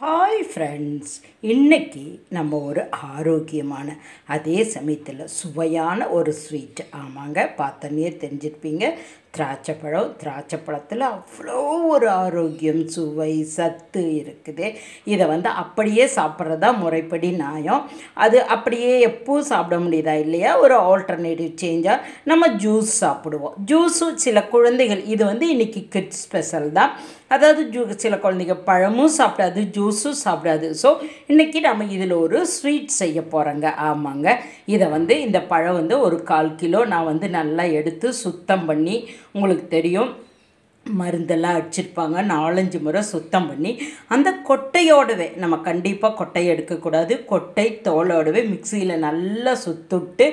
Hi friends இன்னைக்கு நம்ம ஒரு ஆரோக்கியமான அதே சமயத்தில் சுவையான ஒரு ஸ்வீட் ஆமாங்க பார்த்தோன்னே தெரிஞ்சிருப்பீங்க. திராட்சை பழம் திராட்சை பழத்தில் அவ்வளோ ஒரு ஆரோக்கியம் சுவை சத்து இருக்குது. இதை வந்து அப்படியே சாப்பிட்றதா முறைப்படி நியாயம். அது அப்படியே எப்பவும் சாப்பிட முடியுதா இல்லையா? ஒரு ஆல்டர்னேட்டிவ் சேஞ்சாக நம்ம ஜூஸ் சாப்பிடுவோம். ஜூஸும் சில குழந்தைகள் இது வந்து இன்றைக்கி கிட்ஸ் ஸ்பெஷல் தான். அதாவது ஜூ சில குழந்தைங்க பழமும் சாப்பிடாது ஜூஸும் சாப்பிடாது. ஸோ இன்றைக்கி நம்ம இதில் ஒரு ஸ்வீட் செய்ய போகிறோங்க ஆமாங்க. இதை வந்து இந்த பழம் வந்து ஒரு கால் கிலோ நான் வந்து நல்லா எடுத்து சுத்தம் பண்ணி உங்களுக்கு தெரியும். மருந்தெல்லாம் அடிச்சிருப்பாங்க. நாலஞ்சு முறை சுத்தம் பண்ணி அந்த கொட்டையோடவே நம்ம கண்டிப்பாக கொட்டையை எடுக்கக்கூடாது. கொட்டை தோலோடவே மிக்சியில் நல்லா சுத்துட்டு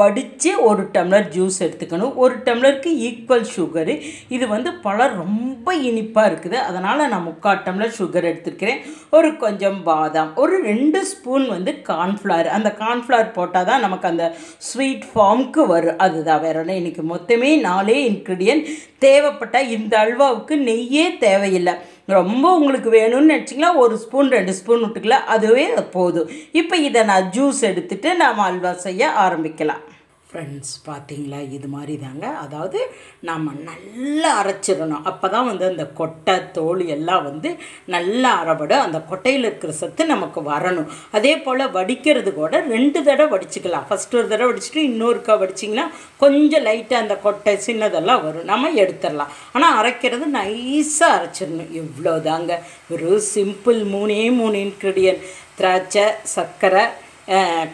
வடித்து ஒரு டம்ளர் ஜூஸ் எடுத்துக்கணும். ஒரு டம்ளருக்கு ஈக்குவல் சுகரு. இது வந்து பழம் ரொம்ப இனிப்பாக இருக்குது. அதனால் நான் முக்கால் டம்ளர் சுகர் எடுத்துருக்கிறேன். ஒரு கொஞ்சம் பாதாம் ஒரு ரெண்டு ஸ்பூன் வந்து கார்ன்ஃப்ளவர். அந்த கார்ன்ஃப்ளவர் போட்டால் தான் நமக்கு அந்த ஸ்வீட் ஃபார்முக்கு வரும். அதுதான் வேற ஒன்று இன்றைக்கி மொத்தமே நாலே இன்க்ரீடியன்ட். தேவைப்பட்டால் இந்த அல்வாவுக்கு நெய்யே தேவையில்லை. ரொம்ப உங்களுக்கு வேணும்னு நினச்சிங்களா ஒரு ஸ்பூன் ரெண்டு ஸ்பூன் விட்டுக்கலாம். அதுவே போதும். இப்போ இதை நான் ஜூஸ் எடுத்துகிட்டு நாம் அல்வா செய்ய ஆரம்பிக்கலாம். ஃப்ரெண்ட்ஸ் பார்த்தீங்களா? இது மாதிரி தாங்க. அதாவது நாம் நல்லா அரைச்சிடணும். அப்போ தான் வந்து அந்த கொட்டை தோல் எல்லாம் வந்து நல்லா அரைபடும் அந்த கொட்டையில் இருக்கிற சத்து நமக்கு வரணும். அதே போல் வடிக்கிறது கூட ரெண்டு தடவை வடிச்சுக்கலாம். ஃபஸ்ட்டு ஒரு தடவை வடிச்சிட்டு இன்னொருக்கா வடிச்சிங்கன்னா கொஞ்சம் லைட்டாக அந்த கொட்டை சின்னதெல்லாம் வரும். நம்ம எடுத்துடலாம். ஆனால் அரைக்கிறது நைஸாக அரைச்சிடணும். இவ்வளோ தாங்க ஒரு சிம்பிள் மூணே மூணு இன்க்ரீடியன்ட் திராட்சை சர்க்கரை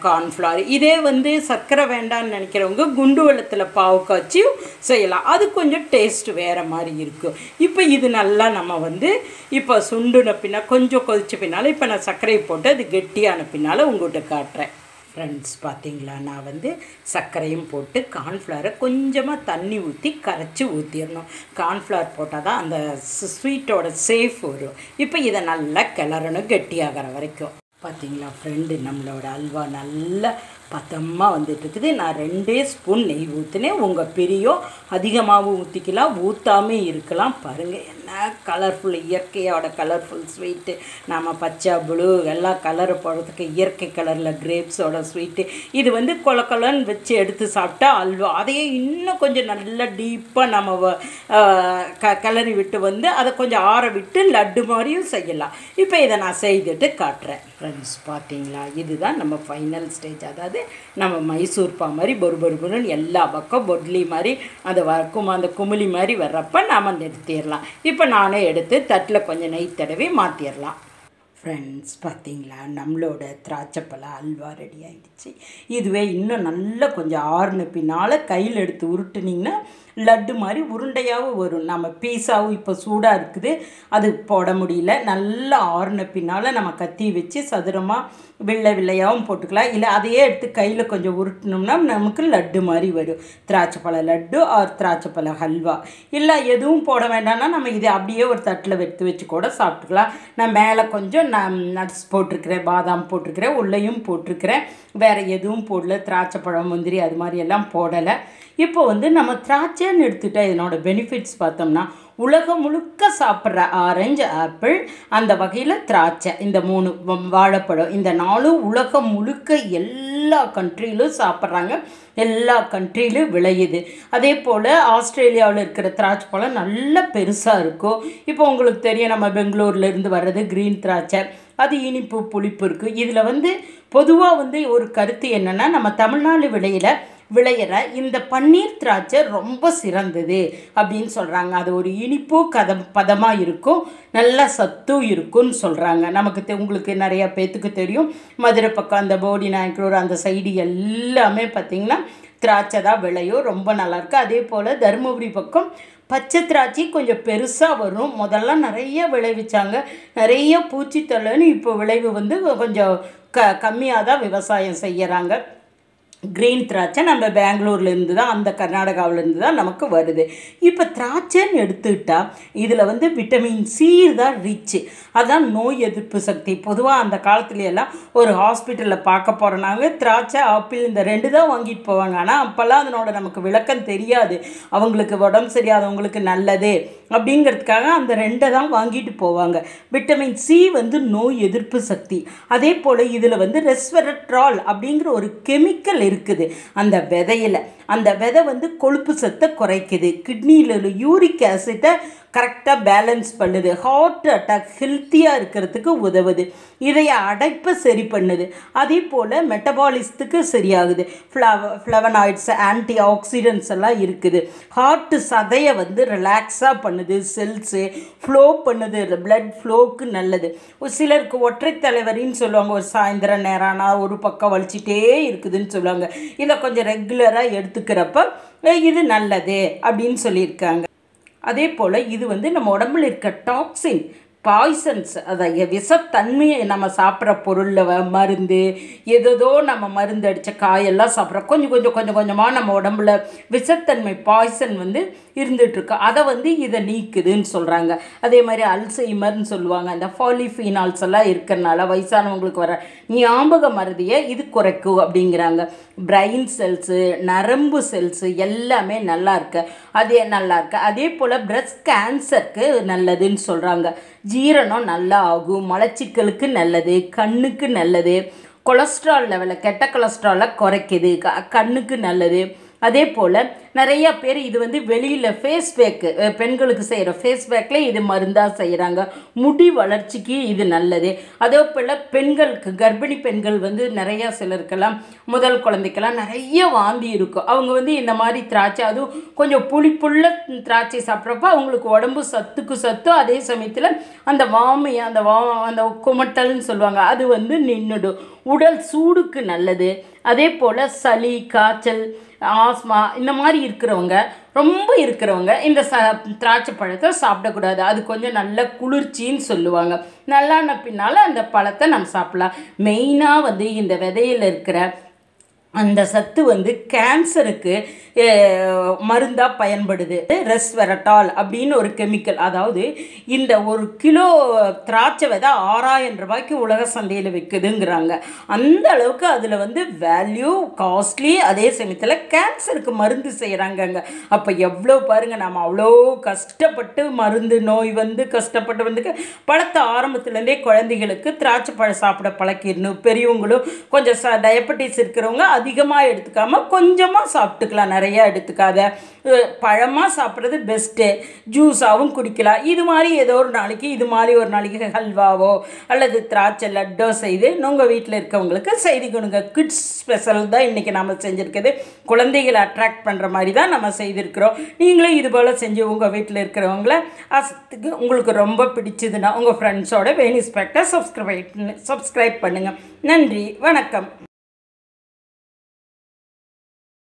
கார்ன்ஃப்ளவர் இதே வந்து சர்க்கரை வேண்டான்னு நினைக்கிறவங்க குண்டு வெள்ளத்தில் பாவு காய்ச்சியும் செய்யலாம். அது கொஞ்சம் டேஸ்ட் வேறு மாதிரி இருக்கும் இப்போ இது நல்லா நம்ம வந்து இப்போ சுண்டுன பின்னால் கொஞ்சம் கொதிச்ச பின்னால் இப்போ நான் சர்க்கரையை போட்டு அது கெட்டியான பின்னால் உங்கள்கிட்ட காட்டுறேன். ஃப்ரெண்ட்ஸ் பார்த்தீங்களா நான் வந்து சர்க்கரையும் போட்டு கார்ன்ஃப்ளவரை கொஞ்சமாக தண்ணி ஊற்றி கரைச்சி ஊற்றிடணும் கார்ன்ஃப்ளவர் போட்டால் தான் அந்த ஸ்வீட்டோட சேஃப் வரும். இப்போ இதை நல்லா கிளறணும் கெட்டியாகிற வரைக்கும். பார்த்தீங்களா ஃப்ரெண்டு நம்மளோட அல்வா நல்லா பத்தமாக வந்துட்டு இருக்குது நான் ரெண்டே ஸ்பூன் நெய் ஊற்றினேன் உங்கள் பிரியம் அதிகமாகவும் ஊற்றிக்கலாம் ஊற்றாமே இருக்கலாம். பாருங்கள் என்ன? கலர்ஃபுல் இயற்கையோட கலர்ஃபுல் ஸ்வீட்டு நம்ம பச்சை ப்ளூ எல்லாம் கலர் போடுறதுக்கு இயற்கை கலரில் கிரேப்ஸோட ஸ்வீட்டு இது வந்து கொல கொலன்னு வச்சு எடுத்து சாப்பிட்டா அல்வா. அதையே இன்னும் கொஞ்சம் நல்லா டீப்பாக நம்ம க கிளறி விட்டு வந்து அதை கொஞ்சம் ஆற விட்டு லட்டு மாதிரியும் செய்யலாம். இப்போ இதை நான் செய்துட்டு காட்டுறேன். ஃப்ரெண்ட்ஸ் பார்த்தீங்களா? இதுதான் நம்ம ஃபைனல் ஸ்டேஜ் அதாவது நம்ம மைசூர் பா மாதிரி பொறு பொறுபொருன்னு எல்லா பக்கம் பொட்லி மாதிரி அந்த வக்கும் அந்த குமிழி மாதிரி வர்றப்ப நாம் நிறுத்திடலாம் இப்போ நானே எடுத்து தட்டில் கொஞ்சம் நெய் தடவி மாற்றிடலாம் ஃப்ரெண்ட்ஸ் பார்த்தீங்களா நம்மளோட திராட்சைப்பழ அல்வா ரெடி ஆகிடுச்சு இதுவே இன்னும் நல்லா கொஞ்சம் ஆறுன பின்னால் கையில் எடுத்து உருட்டுனிங்கன்னா லட்டு மாதிரி உருண்டையாகவும் வரும். நம்ம பீஸாவும் இப்போ சூடாக இருக்குது. அது போட முடியல. நல்லா ஆறுன பின்னால் நம்ம கத்தி வச்சு சதுரமாக வெள்ளை வெள்ளையாகவும் போட்டுக்கலாம். இல்லை அதையே எடுத்து கையில் கொஞ்சம் உருட்டினோம்னா நமக்கு லட்டு மாதிரி வரும். திராட்சைப்பழ லட்டு ஆர் திராட்சைப்பழ ஹல்வா இல்லை எதுவும் போட வேண்டாம்னா நம்ம இதை அப்படியே ஒரு தட்டில் எடுத்து வச்சு கூட சாப்பிட்டுக்கலாம். நான் மேலே கொஞ்சம் நான் நட்ஸ் போட்டிருக்கிறேன் பாதாம் போட்டிருக்கிறேன் உள்ளேயும் போட்டிருக்கிறேன். வேறு எதுவும் போடல திராட்சை பழம் முந்திரி அது மாதிரி எல்லாம் போடலை. இப்போ வந்து நம்ம திராட்சைன்னு எடுத்துகிட்டா இதனோட பெனிஃபிட்ஸ் பார்த்தோம்னா உலகம் முழுக்க சாப்பிட்ற ஆரஞ்சு ஆப்பிள் அந்த வகையில் திராட்சை. இந்த மூணு வாழைப்பழம். இந்த நாளும் உலகம் முழுக்க எல்லா கண்ட்ரியிலும் சாப்பிட்றாங்க. எல்லா கண்ட்ரியிலும் விளையுது. அதே போல் ஆஸ்திரேலியாவில் இருக்கிற திராட்சை பழம் நல்ல பெருசாக இருக்கும். இப்போ உங்களுக்கு தெரியும் நம்ம பெங்களூர்லேருந்து வர்றது க்ரீன் திராட்சை. அது இனிப்பு புளிப்பு இருக்குது இதில் வந்து பொதுவாக வந்து ஒரு கருத்து என்னென்னா நம்ம தமிழ்நாடு விளையில விளையிற இந்த பன்னீர் திராட்சை ரொம்ப சிறந்தது அப்படின்னு சொல்கிறாங்க அது ஒரு இனிப்பு கதம் பதமாக இருக்கும். நல்ல சத்தும் இருக்கும்னு சொல்கிறாங்க நமக்கு தெ உங்களுக்கு நிறையா பேத்துக்கு தெரியும். மதுரை பக்கம் அந்த போடி நாயக்கரோட அந்த சைடு எல்லாமே பார்த்திங்கன்னா திராட்சை தான் விளையும். ரொம்ப நல்லாயிருக்கு அதே போல் தருமபுரி பக்கம் பச்சை திராட்சை கொஞ்சம் பெருசாக வரும். முதல்ல நிறைய விளைவிச்சாங்க. நிறைய பூச்சித்தொல்லைன்னு இப்போ விளைவு வந்து கொஞ்சம் க கம்மியாக தான் விவசாயம் செய்கிறாங்க கிரீன் திராட்சை நம்ம பெங்களூர்லேருந்து தான் அந்த கர்நாடகாவிலேருந்து தான் நமக்கு வருது. இப்போ திராட்சைன்னு எடுத்துக்கிட்டால் இதில் வந்து விட்டமின் சி தான் ரிச்சு அதுதான் நோய் எதிர்ப்பு சக்தி. பொதுவாக அந்த காலத்துலையெல்லாம் ஒரு ஹாஸ்பிட்டலில் பார்க்க போகிறனாங்க திராட்சை ஆப்பிள் இந்த ரெண்டு தான் வாங்கிட்டு போவாங்க. ஆனால் அப்போல்லாம் அதனோட நமக்கு விளக்கம் தெரியாது. அவங்களுக்கு உடம்பு சரியாதவங்களுக்கு நல்லது அப்படிங்கிறதுக்காக அந்த ரெண்டை தான் வாங்கிட்டு போவாங்க. விட்டமின் சி வந்து நோய் எதிர்ப்பு சக்தி. அதே போல் இதில் வந்து ரெஸ்வெரட்ரால் அப்படிங்கிற ஒரு கெமிக்கல் இருக்குது. அந்த விதையில் அந்த விதை வந்து கொழுப்பு சத்தை குறைக்குது. கிட்னியில் யூரிக் ஆசிட்டை கரெக்டாக பேலன்ஸ் பண்ணுது. ஹார்ட் அட்டாக் ஹெல்த்தியாக இருக்கிறதுக்கு உதவுது. இதய அடைப்பை சரி பண்ணுது. அதே போல் மெட்டபாலிசத்துக்கு சரியாகுது. ஃப்ளவ ஃப்ளவனாய்ட்ஸ் ஆன்டி ஆக்சிடென்ட்ஸ் எல்லாம் இருக்குது. ஹார்ட்டு சதையை வந்து ரிலாக்ஸாக பண்ணுது. செல்ஸு ஃப்ளோ பண்ணுது. பிளட் ஃப்ளோக்கு நல்லது. ஒரு சிலருக்கு ஒற்றை தலைவரின்னு சொல்லுவாங்க. ஒரு சாயந்தரம் ஆனால் ஒரு பக்கம் வலிச்சிட்டே இருக்குதுன்னு சொல்லுவாங்க. இதை கொஞ்சம் ரெகுலராக எடுத்து எடுத்துக்கிறப்ப இது நல்லது அப்படின்னு சொல்லியிருக்காங்க. அதே போல் இது வந்து நம்ம உடம்புல இருக்க டாக்ஸின் பாய்சன்ஸ் அதை விஷத்தன்மையை நம்ம சாப்பிட்ற பொருளில் மருந்து எதோ நம்ம மருந்து அடித்த காயெல்லாம் சாப்பிட்றோம் கொஞ்சம் கொஞ்சம் கொஞ்சம் கொஞ்சமாக நம்ம உடம்புல விஷத்தன்மை பாய்சன் வந்து இருந்துகிட்ருக்கு அதை வந்து இதை நீக்குதுன்னு சொல்கிறாங்க அதே மாதிரி அல்சைமர்னு சொல்லுவாங்க. அந்த ஃபாலிஃபீனால்ஸ் எல்லாம் இருக்கிறனால வயசானவங்களுக்கு வர ஞாபக மருதியை இது குறைக்கும் அப்படிங்கிறாங்க. பிரெயின் செல்ஸு நரம்பு செல்ஸு எல்லாமே நல்லா இருக்கு. அதே நல்லா இருக்கு. அதே போல் பிரஸ்ட் கேன்சருக்கு நல்லதுன்னு சொல்கிறாங்க ஜீரணம் நல்லா ஆகும் மலச்சிக்கலுக்கு நல்லது கண்ணுக்கு நல்லது கொலஸ்ட்ரால் லெவலை கெட்ட கொலஸ்ட்ராலை குறைக்குது க கண்ணுக்கு நல்லது. அதே போல் நிறைய பேர் இது வந்து வெளியில் ஃபேஸ் பேக்கு பெண்களுக்கு செய்கிற ஃபேஸ் பேக்கில் இது மருந்தாக செய்கிறாங்க முடி வளர்ச்சிக்கு இது நல்லது. அதே போல் பெண்களுக்கு கர்ப்பிணி பெண்கள் வந்து நிறையா சிலருக்கெல்லாம் முதல் குழந்தைக்கெல்லாம் நிறைய வாந்தி இருக்கும் அவங்க வந்து இந்த மாதிரி திராட்சை அதுவும் கொஞ்சம் புளிப்புள்ள திராட்சை சாப்பிட்றப்ப அவங்களுக்கு உடம்பு சத்துக்கு சத்து அதே சமயத்தில் அந்த வாமை அந்த வா அந்த குமட்டல்னு சொல்லுவாங்க அது வந்து நின்றுடும் உடல் சூடுக்கு நல்லது. அதே போல் சளி காய்ச்சல் ஆஸ்மா இந்த மாதிரி இருக்கிறவங்க ரொம்ப இருக்கிறவங்க இந்த ச திராட்சை பழத்தை சாப்பிடக்கூடாது. அது கொஞ்சம் நல்ல குளிர்ச்சின்னு சொல்லுவாங்க. நல்லான பின்னால் அந்த பழத்தை நம்ம சாப்பிடலாம். மெயினாக வந்து இந்த விதையில் இருக்கிற அந்த சத்து வந்து கேன்சருக்கு மருந்தாக பயன்படுது. ரெஸ்வெரட்டால் அப்படின்னு ஒரு கெமிக்கல் அதாவது இந்த ஒரு கிலோ திராட்சை விதை ஆறாயிரம் ரூபாய்க்கு உலக சந்தையில் விற்குதுங்கிறாங்க அந்த அளவுக்கு அதில் வந்து வேல்யூ காஸ்ட்லி அதே சமயத்தில் கேன்சருக்கு மருந்து செய்கிறாங்கங்க அப்போ எவ்வளோ பாருங்கள் நம்ம அவ்வளோ கஷ்டப்பட்டு மருந்து நோய் வந்து கஷ்டப்பட்டு வந்து பழத்தை ஆரம்பத்துலேருந்தே குழந்தைகளுக்கு திராட்சை பழம் சாப்பிட பழக்கிடணும் பெரியவங்களும் கொஞ்சம் ச டயபெட்டிஸ் இருக்கிறவங்க அது அதிகமாக எடுத்துக்காமல் கொஞ்சமாக சாப்பிட்டுக்கலாம். நிறையா எடுத்துக்காத. பழமாக சாப்பிட்றது பெஸ்ட்டு ஜூஸாகவும் குடிக்கலாம். இது மாதிரி ஏதோ ஒரு நாளைக்கு இது மாதிரி ஒரு நாளைக்கு ஹல்வாவோ அல்லது திராட்சை லட்டோ செய்து உங்கள் வீட்டில் இருக்கவங்களுக்கு செய்து கொடுங்க. கிட்ஸ் ஸ்பெஷல் தான் இன்றைக்கி நம்ம செஞ்சுருக்குது குழந்தைகளை அட்ராக்ட் பண்ணுற மாதிரி தான் நம்ம செய்திருக்கிறோம். நீங்களும் இது போல் செஞ்சு உங்கள் வீட்டில் இருக்கிறவங்கள அசத்துக்கு உங்களுக்கு ரொம்ப பிடிச்சதுன்னா உங்கள் ஃப்ரெண்ட்ஸோட வேணிஸ்பெக்டை சப்ஸ்கிரைப் சப்ஸ்கிரைப் பண்ணுங்கள் நன்றி வணக்கம்.